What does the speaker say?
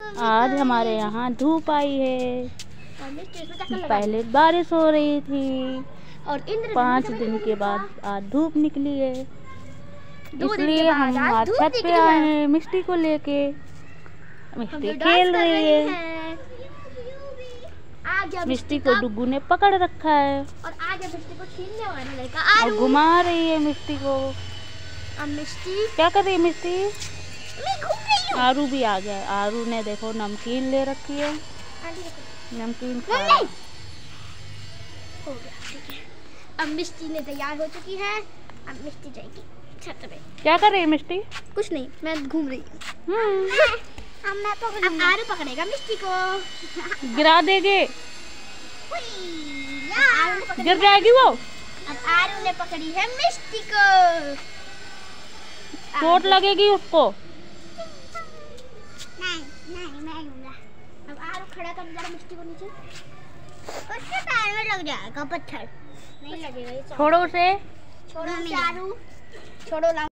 आज हमारे यहाँ धूप आई है। पहले बारिश हो रही थी। और पाँच दिन के बाद आज धूप निकली है। इसलिए हम आज आज छत पे आए है। मिष्टी को लेके। मिष्टी तो खेल रही है। मिष्टी को डुगू ने पकड़ रखा है। और आ गया मिष्टी को छीनने वाला लड़का और घुमा रही है मिष्टी को। अब मिष्टी क्या कर रही है मिष्टी मैं घूम रही हूँ आरू भी आ गया आरू ने देखो नमकीन ले रखी है। नमकीन खा। हो गया ठीक है। अब मिष्टी ने तैयार हो चुकी है। अब मिष्टी जाएगी छत पे। क्या कर रही है मिष्टी? कुछ नहीं मैं घूम रही हूँ। हम्म। अब मैं पकड़ अब आरू पकड़ेगा मिष्टी को। गिरा देगे। गिर जाएगी वो। अब आरू ने पकड़ी है मिष्टी को। चोट लगेगी उसको। मैं लूँगा अब आरू खड़ा कर जरा मिट्टी को नीचे। उसके पैर में लग जाएगा पत्थर। नहीं लगेगा छोड़ो उसे। छोड़ो आरू छोड़ो